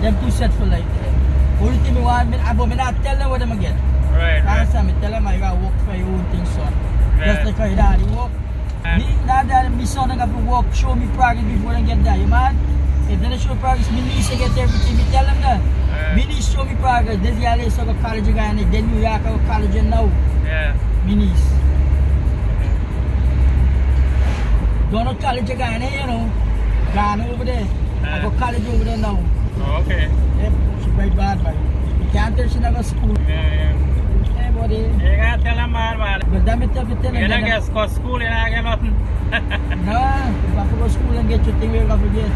Them two set for life there. Only thing me want, I, but me not tell them what them get. Right, right. Last time me tell them I gotta work for your own thing, son. Right. Just like how your daddy work. Me, that me son, I got to work, show me progress before they get there, you man? If they don't show progress, me niece get everything, me tell them that. Me niece show me progress. This guy is go college guy and then New York I go college and now. Yeah. Me niece. Don't know college and you know. Gone over there. I go college over there now. Oh, okay. Yep, she bad, man. You can't tell school. Yeah, yeah. Hey, buddy. You gotta tell them, man, man. But damn it, everything. You don't get go school, you don't get nothing. No, if I go school and get your thing, we're gonna forget.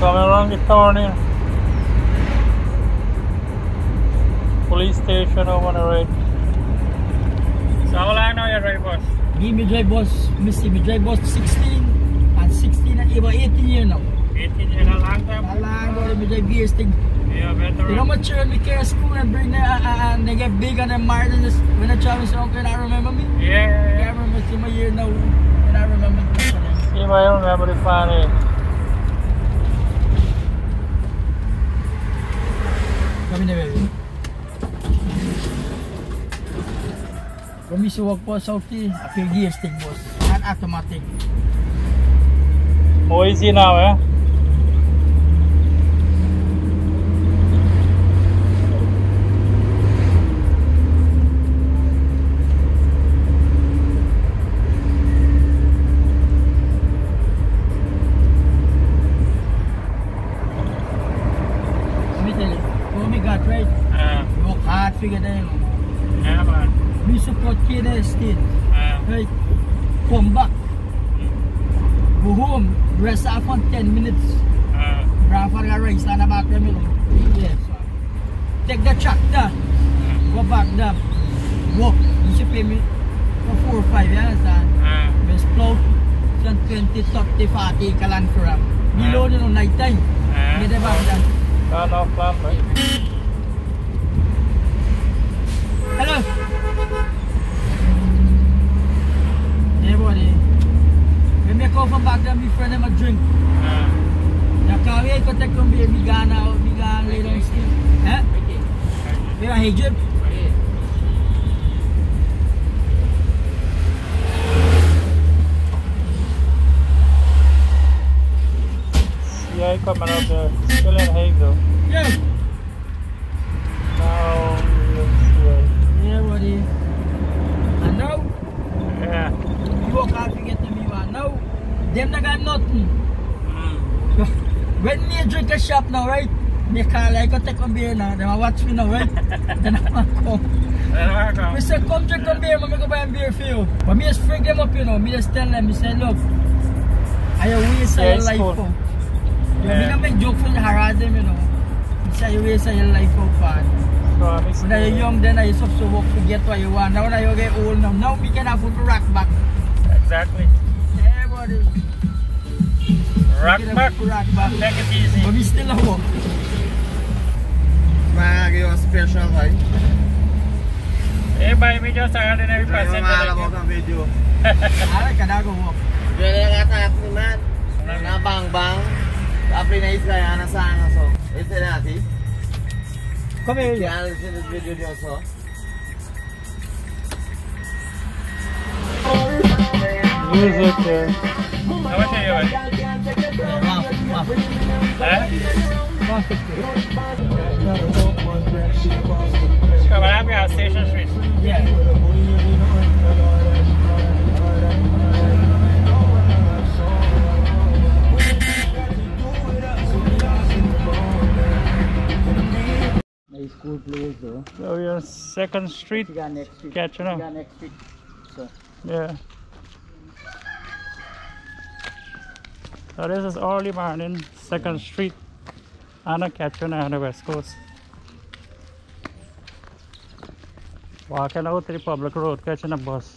Coming along the turn here. Police station over the right. So how long now you drive bus? Me, me drive bus, see, me drive bus 16 and 16 and about 18 years now. 18 years, a long A time. long ago, me drive gears thing. Yeah, better. You know, my children, me carry school and bring them, uh, uh, and they get big and they're married when I travel, so can I remember me? Yeah, yeah, I yeah. remember, see my year now, and I remember the. See, I remember the funny. Come in there, baby. When me to work for Southie, I feel gears thing was, and automatic. He now, eh? Let me tell you, what me got right, Uh, you work hard figure that, you know. yeah, man. Me support kid state. Uh, Right? Come back. Go home. Rest off on 10 minutes. uh, Grandfather rice on the back of the middle. Yes. Take the tractor. Go back there. Walk. You should pay me for 4 or 5, you understand? uh, Best plow. Some 20, 30, 40 kalan for them. Below, you know, night time. Get the back done. turn off lamp, right? Hello. Hey, buddy. Me come from back there, my friend them a drink. Uh, Ya kau ye kau tak kumbi mi gana mi gana le dong sti. Eh? Dia hijab. yeah, coming up there. When me drink a shop now, right? Me call like go take a beer now. Them a watch me now, right? then I come. There I go. Me say come drink a beer, me go buy a beer for you. But me just freak them up, you know. Me just tell them, me say look, I waste Yeah, your it's life cool. Oh. out. Yeah. Me Yeah. not make joke for you harass them, you know. Me say you waste your life out, man. So, I'm When you're young, then you're supposed to work to get what you want. Now that you get old now, now we can afford to rock back. Exactly. Everybody, Rock we can back. rock back. Take it easy. But we still a work. Mga yung special kay. Eh, by me just adding every Kaya percent. malabot ang video. Alright, kada ko work. Dili nga tayo ni man. Na bang bang. Apri na is kaya na sana so. Ito natin. Come here. Kaya na this video niyo so. Music there. How much are you at? Come on, I'm Station Street. Yeah. School plays though. So we're on Second Street. We got next week. Catching We up. got next week. So, Yeah. So this is early morning, Second Street, Anna Catherina on the West Coast. Walking out the public road, catching a bus.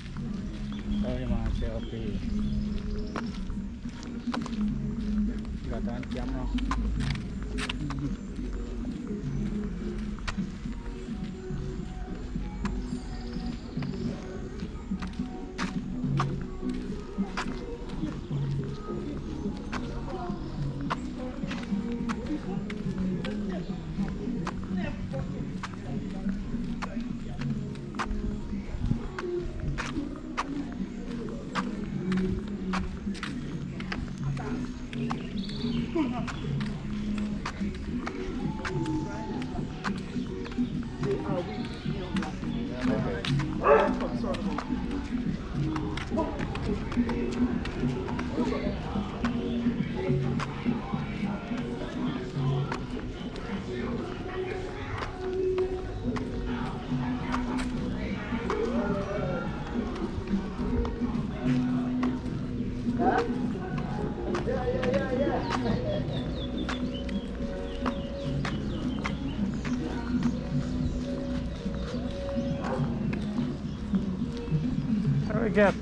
thì cả tan chấm không? We get?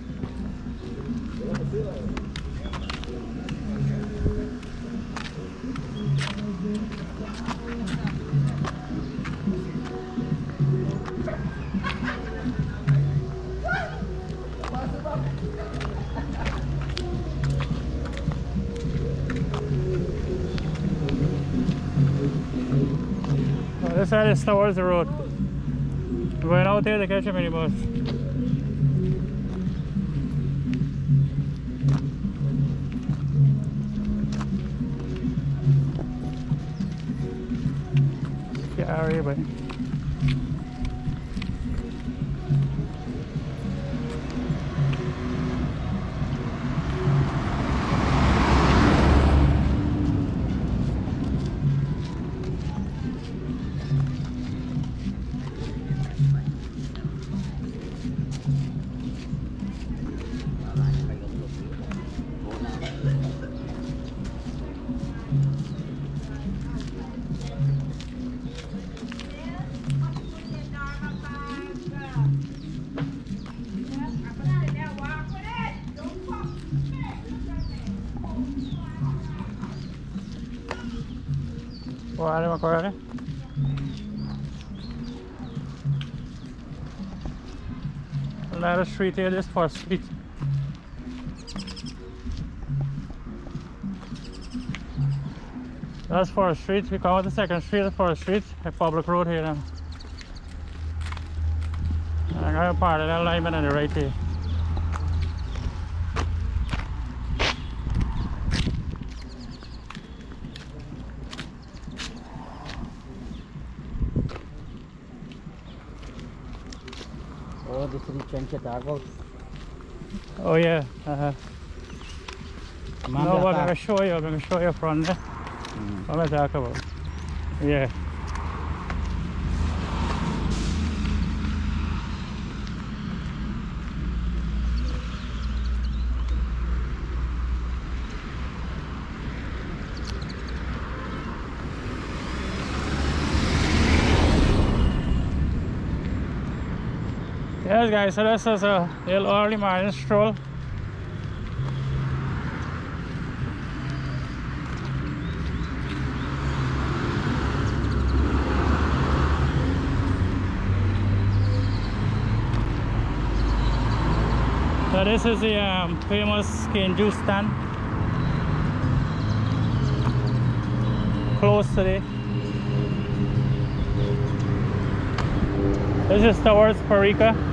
Oh, this side is towards the road. We're going out there to catch a Scary, but naman ko rin. Another street here, this first street. That's Forest Street. We come out the second street, the Forest Street, a public road here now. I got a part of that alignment on the right here. Oh, this return siya takot. Oh yeah. Uh-huh. No, I'm gonna show you. I'm gonna show you from there. What am I talking about? Yeah. Yes, guys, so this is a little early morning stroll. So this is the um, famous cane stand. Close today. This is towards Parika.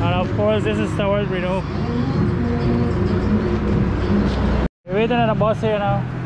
And of course this is towards Reno. We're waiting on a bus here now.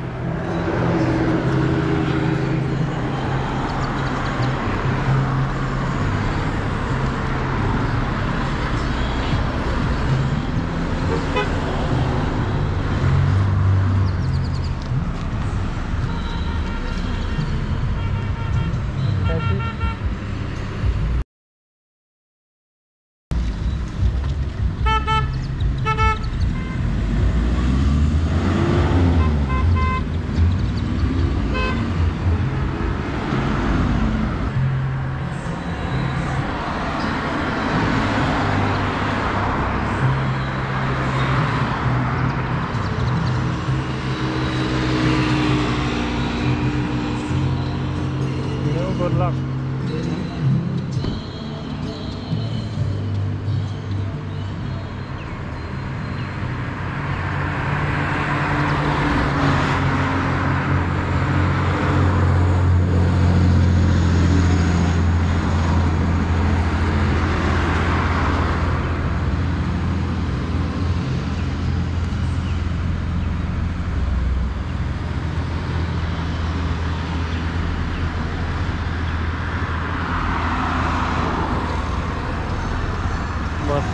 bus.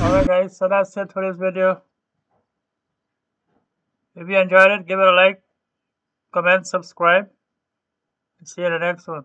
Alright guys, so that's it for this video. If you enjoyed it, give it a like, comment, subscribe. See you in the next one.